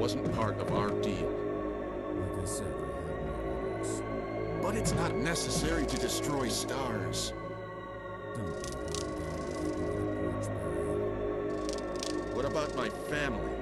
Wasn't part of our deal. Like I said, I have my orders. But it's not necessary to destroy stars. Don't be hung down like a porch barrel. What about my family?